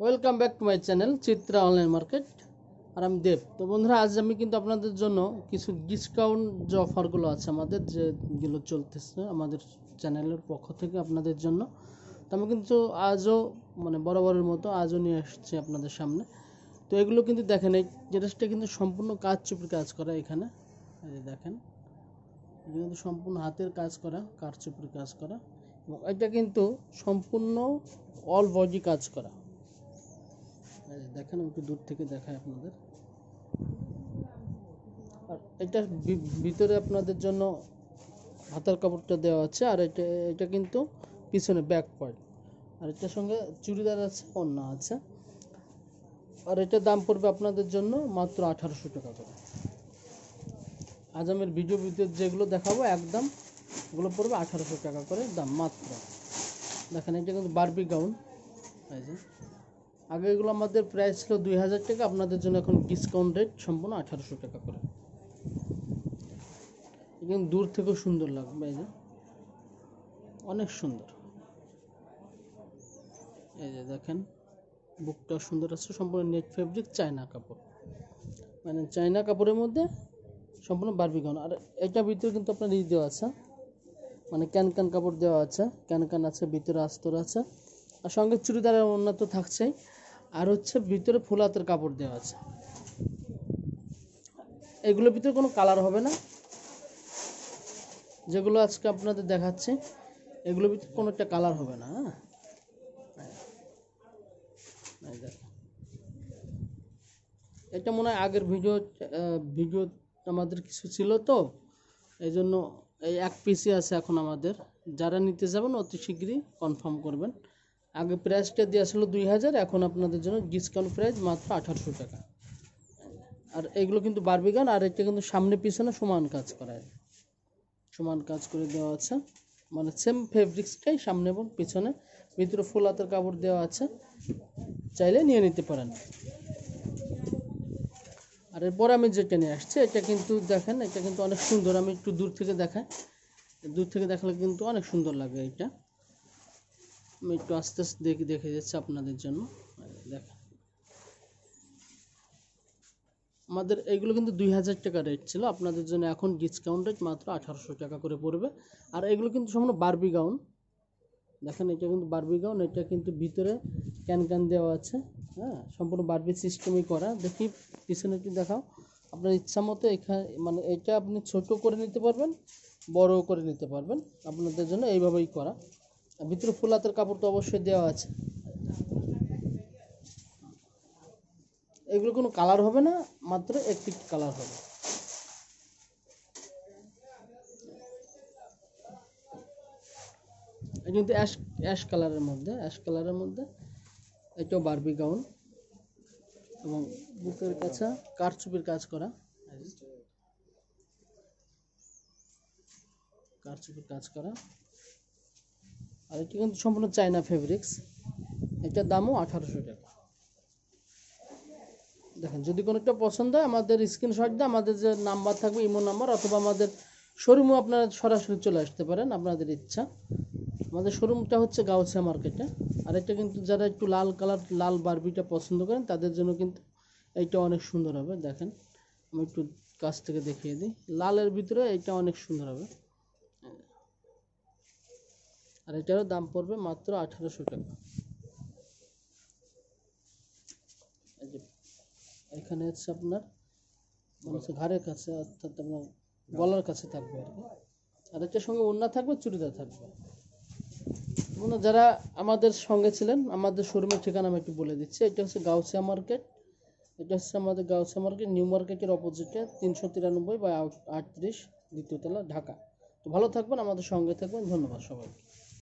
Welcome back to my channel Chitra online market আর আমি দেব। তো বন্ধুরা, আজ আমি কিন্তু আপনাদের জন্য কিছু ডিসকাউন্ট যে অফারগুলো আছে আমাদের যেগুলো চলতেছে আমাদের চ্যানেলের পক্ষ থেকে আপনাদের জন্য, তো আমি কিন্তু আজও মানে বরাবরের মতো আজও নিয়ে আসছি আপনাদের সামনে। তো এগুলো কিন্তু দেখেন, এই ড্রেসটা কিন্তু সম্পূর্ণ কাজ চুপির কাজ করা এখানে। দেখেন কিন্তু সম্পূর্ণ হাতের কাজ করা কারচুপির কাজ করা। এবং এটা কিন্তু সম্পূর্ণ অল বডি কাজ করা। দেখেন একটু দূর থেকে দেখায় আপনাদের। আর এটা ভিতরে আপনাদের জন্য হাতার কাপড়টা দেওয়া আছে, আর এটা এটা কিন্তু পিছনে ব্যাক পার্ট আর এটার সঙ্গে চুড়িদার আছে অন্য আছে। আর এটার দাম পড়বে আপনাদের জন্য মাত্র আঠারোশো টাকা করে। আজ আমি ভিডিও ভিডিও যেগুলো দেখাবো, একদম ওগুলো পড়বে আঠারোশো টাকা করে দাম মাত্র। দেখেন, এটা কিন্তু বারবি গাউন আগে এগুলো আমাদের প্রাইস ছিল দুই হাজার টাকা, আপনাদের জন্য এখন ডিসকাউন্ট রেট সম্পূর্ণ আঠারোশো টাকা করে। এটা কিন্তু দূর থেকেও সুন্দর লাগবে এই যে। অনেক সুন্দর। এই যে দেখেন বুকটা সুন্দর আছে, সম্পূর্ণ নেট ফেব্রিক চায়না কাপড়। মানে চায়না কাপড়ের মধ্যে সম্পূর্ণ বারবি গাউন আর এটার ভিতরে কিন্তু আপনার ই দেওয়া আছে মানে ক্যান ক্যান কাপড় দেওয়া আছে, ক্যান ক্যান আছে, ভিতরে আস্তর আছে। আর সঙ্গে চুড়িদারের অন্য তো থাকছেই। আর হচ্ছে ভিতরে ফুল হাতের কাপড় দেওয়া আছে। এগুলোর ভিতরে কোনো কালার হবে না। যেগুলো আজকে আপনাদের দেখাচ্ছি এগুলোর ভিতরে কোনো একটা কালার হবে না হ্যাঁ? এটা মনে হয় আগের ভিডিও ভিডিও আমাদের কিছু ছিল তো এই জন্য এই এক পিসি আছে এখন আমাদের। যারা নিতে যাবেন, অতি শীঘ্রই কনফার্ম করবেন। আগে প্রাইসটা দেওয়া ছিল দুই হাজার, এখন আপনাদের জন্য ডিসকাউন্ট প্রাইস মাত্র আঠারোশো টাকা। আর এগুলো কিন্তু বারবিগান আর এটা কিন্তু সামনে পিছনে সমান কাজ করা হয় সমান কাজ করে দেওয়া আছে। মানে সেম ফেব্রিক্সটাই সামনে এবং পিছনে। ভিতরে ফুল হাতের কাপড় দেওয়া আছে। চাইলে নিয়ে নিতে পারেন। আর এরপর আমি যেটা নিয়ে আসছি, এটা কিন্তু দেখেন, এটা কিন্তু অনেক সুন্দর। আমি একটু দূর থেকে দেখাই। দূর থেকে দেখালে কিন্তু অনেক সুন্দর লাগে এটা। আমি একটু আস্তে আস্তে দেখে দেখে যাচ্ছি আপনাদের জন্য। দেখেন। আমাদের এইগুলো কিন্তু দুই হাজার টাকা রেট ছিল। আপনাদের জন্য এখন ডিসকাউন্ট রেট মাত্র আঠারোশো টাকা করে পড়বে। আর এগুলো কিন্তু সম্পূর্ণ বারবি গাউন দেখেন, এটা কিন্তু বারবি গাউন এটা কিন্তু ভিতরে ক্যান ক্যান দেওয়া আছে। হ্যাঁ সম্পূর্ণ বারবি সিস্টেমই করা। দেখি, পিছনে একটু দেখাও। আপনার ইচ্ছা মতো এখানে মানে এটা আপনি ছোট করে নিতে পারবেন বড় করে নিতে পারবেন। আপনাদের জন্য এইভাবেই করা। ভিতরে ফুল হাতের কাপড় তো অবশ্যই দেওয়া আছে। এগুলো কোনো কালার হবে না, মাত্র একটি কালার হবে। কিন্তু অ্যাশ অ্যাশ কালারের মধ্যে অ্যাশ কালারের মধ্যে এটাও বারবি গাউন এবং বুকের কাছে কারচুপির কাজ করা। কারচুপির কাজ করা। আর এটি কিন্তু সম্পূর্ণ চায়না ফেব্রিক্স এটার দামও আঠারোশো টাকা। দেখেন, যদি কোনো একটা পছন্দ হয়, আমাদের স্ক্রিনশট দিয়ে আমাদের যে নাম্বার থাকবে ইমো নাম্বার অথবা আমাদের শোরুমও আপনারা সরাসরি চলে আসতে পারেন, আপনাদের ইচ্ছা। আমাদের শোরুমটা হচ্ছে গাউছিয়া মার্কেটে আর এটা কিন্তু যারা একটু লাল কালার লাল বারবিটা পছন্দ করেন, তাদের জন্য কিন্তু এইটা অনেক সুন্দর হবে। দেখেন, আমি একটু কাছ থেকে দেখিয়ে দিই। লালের ভিতরে এইটা অনেক সুন্দর হবে। আর এটারও দাম পড়বে মাত্র আঠারোশো টাকা। এখানে হচ্ছে আপনার হচ্ছে ঘাড়ের কাছে, অর্থাৎ আপনার গলার কাছে থাকবে আর কি। আর এটার সঙ্গে ওড়না থাকবে, চুড়িদার থাকবে। যারা আমাদের সঙ্গে ছিলেন, আমাদের শোরুমের ঠিকানা আমি একটু বলে দিচ্ছি। এটা হচ্ছে গাউসিয়া মার্কেট। এটা হচ্ছে আমাদের গাউসিয়া মার্কেট, নিউ মার্কেটের অপোজিটে, তিনশো তিরানব্বই বা আটত্রিশ দ্বিতীয়তলা ঢাকা। তো ভালো থাকবেন, আমাদের সঙ্গে থাকবেন। ধন্যবাদ সবাইকে।